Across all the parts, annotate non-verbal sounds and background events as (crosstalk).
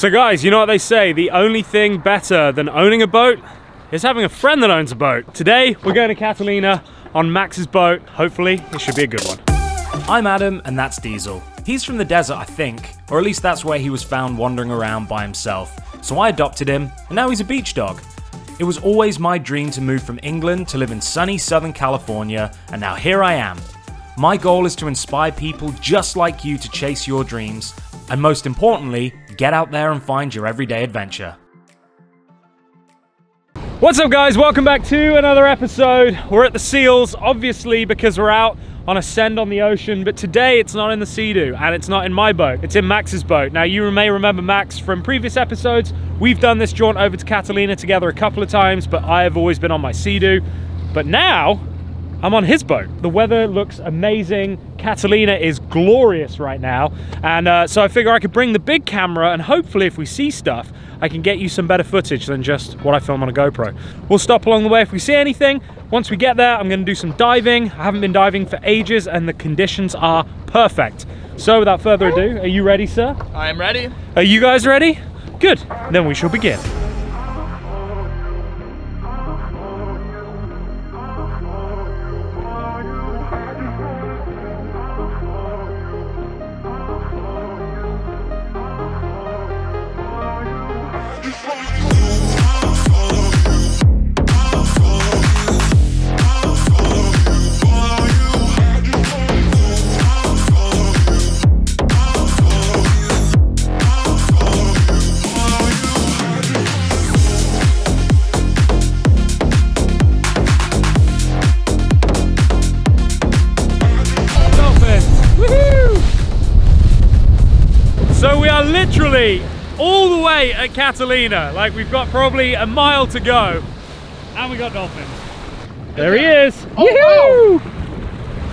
So guys, you know what they say, the only thing better than owning a boat is having a friend that owns a boat. Today, we're going to Catalina on Max's boat. Hopefully, it should be a good one. I'm Adam, and that's Diesel. He's from the desert, I think, or at least that's where he was found wandering around by himself. So I adopted him, and now he's a beach dog. It was always my dream to move from England to live in sunny Southern California, and now here I am. My goal is to inspire people just like you to chase your dreams, and most importantly, get out there and find your everyday adventure. What's up guys, welcome back to another episode. We're at the Seals, obviously because we're out on a send on the ocean, but today it's not in the Sea-Doo and it's not in my boat, it's in Max's boat. Now you may remember Max from previous episodes. We've done this jaunt over to Catalina together a couple of times, but I have always been on my Sea-Doo. But now, I'm on his boat. The weather looks amazing. Catalina is glorious right now. And uh, so I figure I could bring the big camera and hopefully if we see stuff, I can get you some better footage than just what I film on a GoPro. We'll stop along the way if we see anything. Once we get there, I'm gonna do some diving. I haven't been diving for ages and the conditions are perfect. So without further ado, are you ready, sir? I am ready. Are you guys ready? Good, then we shall begin. Way at Catalina. Like we've got probably a mile to go. And we got dolphins. There he is. Oh, Woohoo!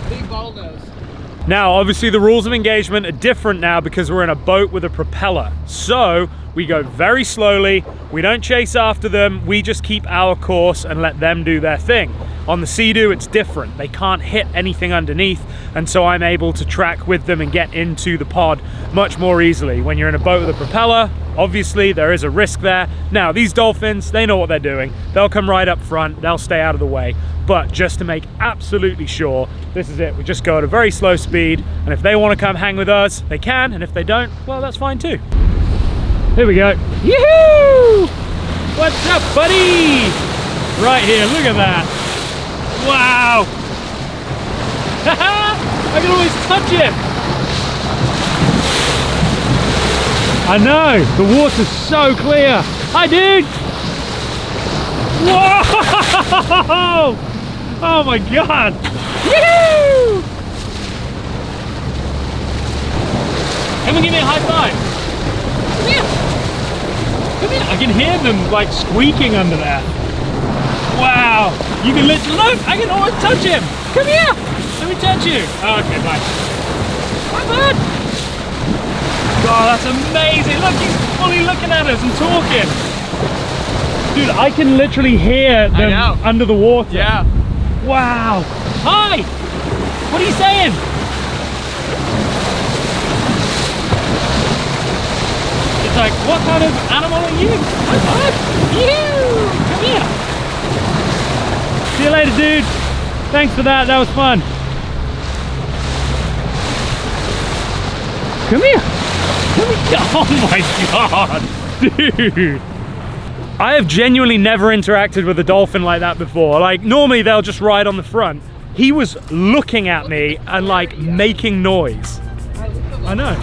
Big. Now, obviously the rules of engagement are different now because we're in a boat with a propeller. So we go very slowly, we don't chase after them, we just keep our course and let them do their thing. On the Sea-Doo, it's different. They can't hit anything underneath, and so I'm able to track with them and get into the pod much more easily. When you're in a boat with a propeller, obviously there is a risk there. Now, these dolphins, they know what they're doing. They'll come right up front, they'll stay out of the way. But just to make absolutely sure, this is it. We just go at a very slow speed, and if they want to come hang with us, they can, and if they don't, well, that's fine too. Here we go. Yoo-hoo! What's up, buddy? Right here, look at that. Wow! I can always touch it. I know, the water's so clear. Hi, dude. Whoa! (laughs) Oh my God! Yoo-hoo! Come and give me a high five. Come here. Come here. I can hear them like squeaking under there. Wow. You can literally look. I can almost touch him. Come here. Let me touch you. Oh, okay, bye. Bye, bud. Oh, that's amazing. Look, he's fully looking at us and talking. Dude, I can literally hear them under the water. Yeah. Wow. Hi. What are you saying? Like, what kind of animal are you? High five. You. Come here. See you later, dude. Thanks for that. That was fun. Come here. Come here. (laughs) Oh my god. Dude. I have genuinely never interacted with a dolphin like that before. Like normally they'll just ride on the front. He was looking at me and like making noise. I know.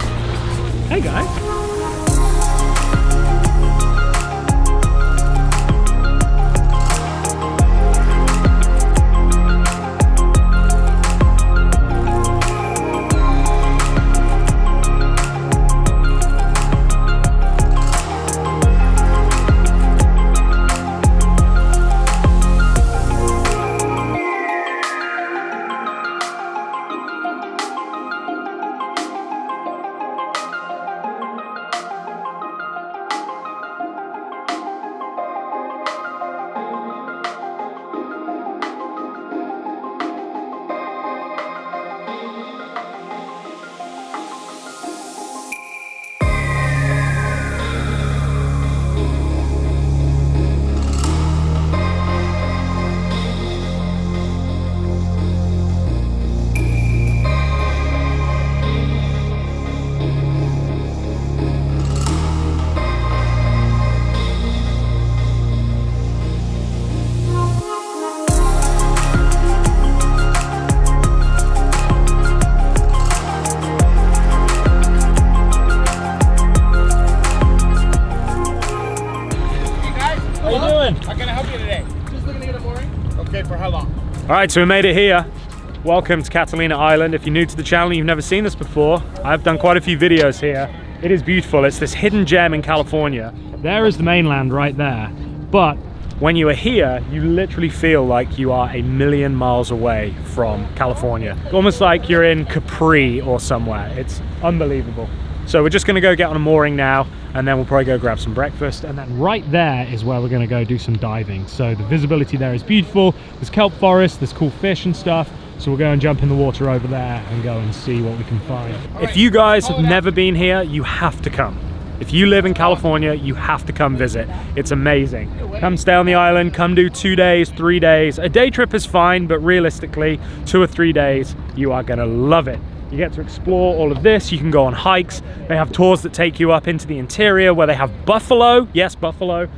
Hey guys. All right, so we made it here. Welcome to Catalina Island. If you're new to the channel and you've never seen this before, I've done quite a few videos here. It is beautiful. It's this hidden gem in California. There is the mainland right there. But when you are here, you literally feel like you are a million miles away from California. Almost like you're in Capri or somewhere. It's unbelievable. So we're just gonna go get on a mooring now and then we'll probably go grab some breakfast. And then right there is where we're gonna go do some diving. So the visibility there is beautiful. There's kelp forest, there's cool fish and stuff. So we'll go and jump in the water over there and go and see what we can find. If you guys have never been here, you have to come. If you live in California, you have to come visit. It's amazing. Come stay on the island, come do two days, three days. A day trip is fine, but realistically, two or three days, you are gonna love it. You get to explore all of this. You can go on hikes. They have tours that take you up into the interior where they have buffalo. Yes, buffalo.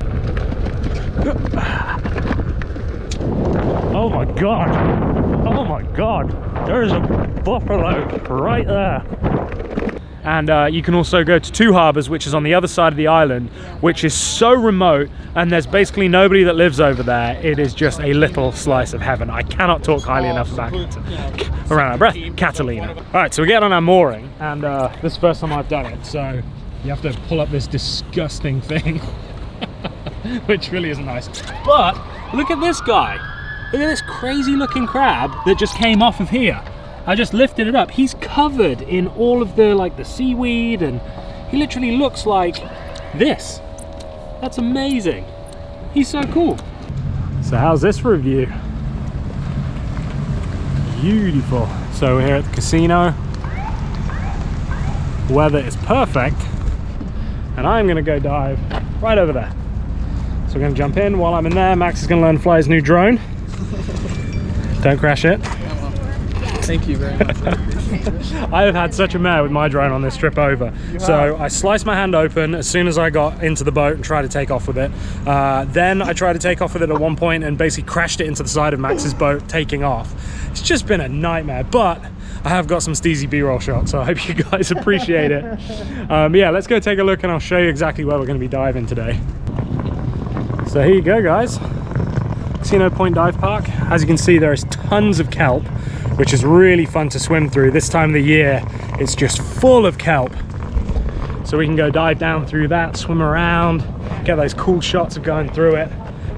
Oh my God. Oh my God. There's a buffalo right there. And uh, you can also go to Two Harbors, which is on the other side of the island, which is so remote, and there's basically nobody that lives over there. It is just a little slice of heaven. I cannot talk highly enough about it. (laughs) Around our breath, Catalina. All right, so we get on our mooring, and uh, this is the first time I've done it, so you have to pull up this disgusting thing, (laughs) which really isn't nice. But look at this guy. Look at this crazy looking crab that just came off of here. I just lifted it up. He's covered in all of the like the seaweed and he literally looks like this. That's amazing. He's so cool. So how's this for a view? Beautiful. So we're here at the casino. Weather is perfect. And I'm gonna go dive right over there. So we're gonna jump in. While I'm in there, Max is gonna learn to fly his new drone. (laughs) Don't crash it. Thank you very much. I have had such a mare with my drone on this trip over. So I sliced my hand open as soon as I got into the boat and tried to take off with it. Uh, then I tried to take off with it at one point and basically crashed it into the side of Max's boat taking off. It's just been a nightmare, but I have got some steezy B-roll shots, so I hope you guys (laughs) appreciate it. Um, yeah, let's go take a look and I'll show you exactly where we're going to be diving today. So here you go, guys. Casino Point Dive Park. As you can see, there is tons of kelp, which is really fun to swim through. This time of the year, it's just full of kelp. So we can go dive down through that, swim around, get those cool shots of going through it.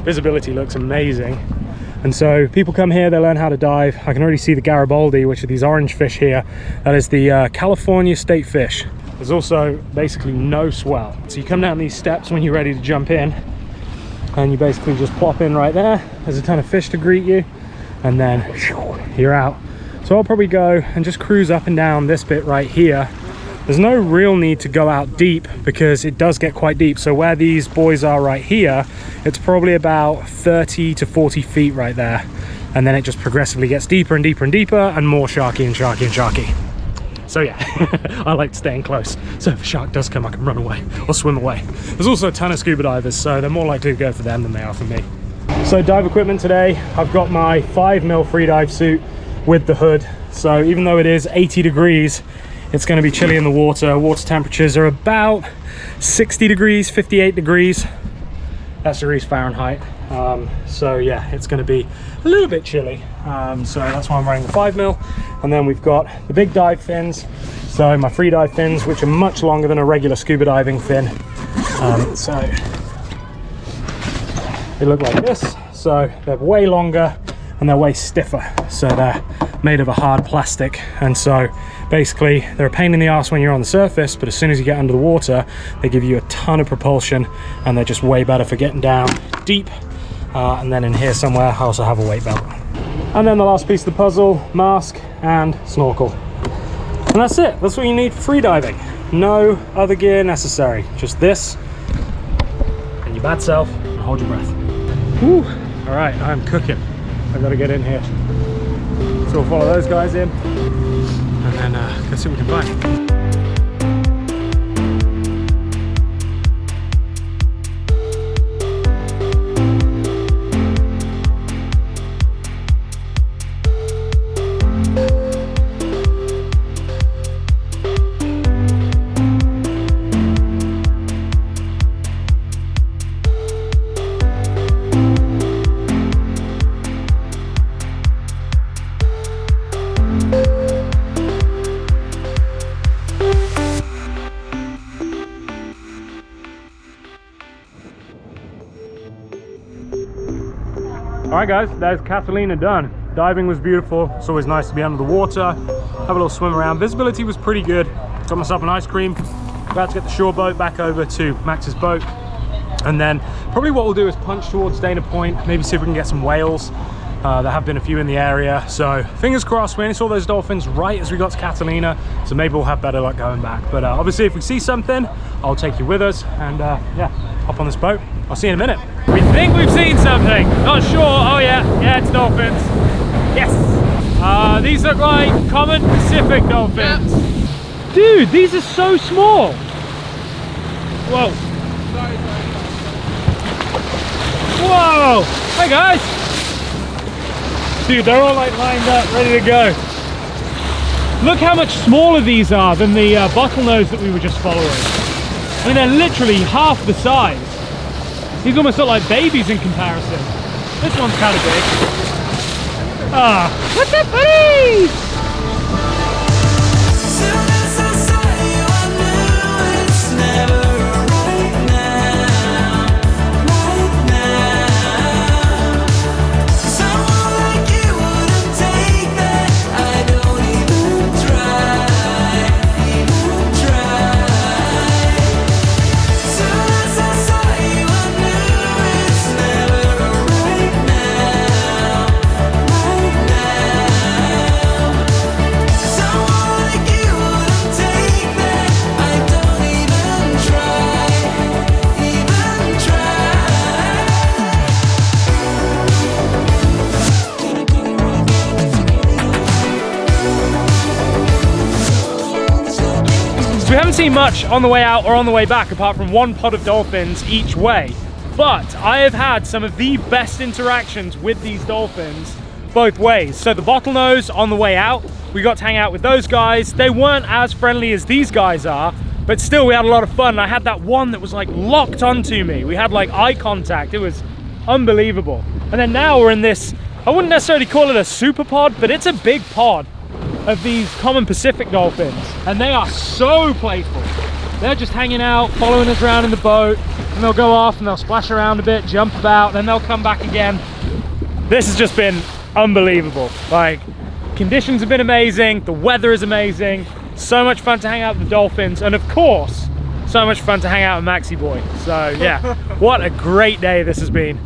Visibility looks amazing. And so people come here, they learn how to dive. I can already see the Garibaldi, which are these orange fish here. That is the uh, California state fish. There's also basically no swell. So you come down these steps when you're ready to jump in and you basically just plop in right there. There's a ton of fish to greet you and then you're out. So I'll probably go and just cruise up and down this bit right here. There's no real need to go out deep because it does get quite deep. So where these boys are right here, it's probably about 30 to 40 feet right there. And then it just progressively gets deeper and deeper and deeper and more sharky and sharky and sharky. So yeah, (laughs) I like staying close. So if a shark does come, I can run away or swim away. There's also a ton of scuba divers, so they're more likely to go for them than they are for me. So dive equipment today, I've got my 5 mil free dive suit with the hood. So even though it is 80 degrees, it's going to be chilly in the water. Water temperatures are about 60 degrees, 58 degrees. That's degrees Fahrenheit. Um, so yeah, it's going to be a little bit chilly. Um, so that's why I'm wearing the 5 mil. And then we've got the big dive fins. So my free dive fins, which are much longer than a regular scuba diving fin. Um, so they look like this. So they're way longer and they're way stiffer. So they're made of a hard plastic. And so basically they're a pain in the ass when you're on the surface, but as soon as you get under the water, they give you a ton of propulsion and they're just way better for getting down deep. Uh, and then in here somewhere, I also have a weight belt. And then the last piece of the puzzle, mask and snorkel. And that's it. That's what you need for free diving. No other gear necessary. Just this and your bad self and hold your breath. Whew. All right, I'm cooking. I've gotta get in here. So we'll follow those guys in and then uh, go see what we can find. Guys, there's Catalina done. Diving was beautiful. It's always nice to be under the water, have a little swim around. Visibility was pretty good. Got myself an ice cream. About to get the shore boat back over to Max's boat. And then probably what we'll do is punch towards Dana Point, maybe see if we can get some whales. Uh, there have been a few in the area, so fingers crossed. We only saw those dolphins right as we got to Catalina, so maybe we'll have better luck going back. But uh, obviously, if we see something, I'll take you with us, and uh, yeah, hop on this boat. I'll see you in a minute. Think we've seen something. Not sure. Oh yeah, yeah, it's dolphins. Yes. Uh, these look like common Pacific dolphins. Dude, these are so small. Whoa. Whoa! Hey guys! Dude, they're all like lined up, ready to go. Look how much smaller these are than the uh, bottlenose that we were just following. I mean, they're literally half the size. These almost look like babies in comparison. This one's kind of big. Ah, what's up, buddies? Seen much on the way out or on the way back apart from one pod of dolphins each way. But I have had some of the best interactions with these dolphins both ways. So the bottlenose on the way out, we got to hang out with those guys. They weren't as friendly as these guys are, but still we had a lot of fun. I had that one that was like locked onto me. We had like eye contact. It was unbelievable. And then now we're in this, I wouldn't necessarily call it a super pod, but it's a big pod of these common Pacific dolphins and they are so playful. They're just hanging out, following us around in the boat and they'll go off and they'll splash around a bit, jump about, then they'll come back again. This has just been unbelievable. Like, conditions have been amazing, the weather is amazing, so much fun to hang out with the dolphins and of course, so much fun to hang out with Maxi Boy. So yeah, (laughs) what a great day this has been.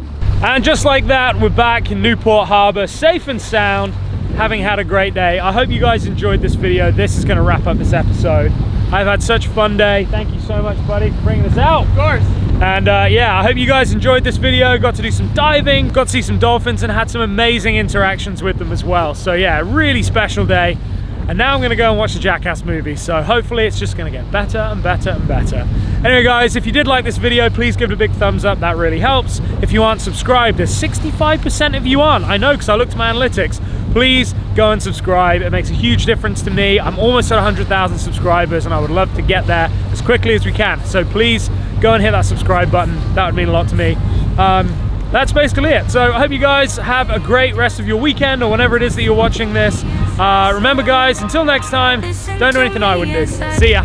And just like that, we're back in Newport Harbor, safe and sound, having had a great day. I hope you guys enjoyed this video. This is gonna wrap up this episode. I've had such a fun day. Thank you so much, buddy, for bringing this out. Of course. And uh, yeah, I hope you guys enjoyed this video. Got to do some diving, got to see some dolphins and had some amazing interactions with them as well. So yeah, really special day. And now I'm gonna go and watch the Jackass movie. So hopefully it's just gonna get better and better and better. Anyway guys, if you did like this video, please give it a big thumbs up. That really helps. If you aren't subscribed, there's 65% of you aren't. I know because I looked at my analytics. Please go and subscribe. It makes a huge difference to me. I'm almost at 100,000 subscribers and I would love to get there as quickly as we can. So please go and hit that subscribe button. That would mean a lot to me. Um, that's basically it. So I hope you guys have a great rest of your weekend or whenever it is that you're watching this. Uh, remember guys, until next time, don't do anything I wouldn't do. See ya.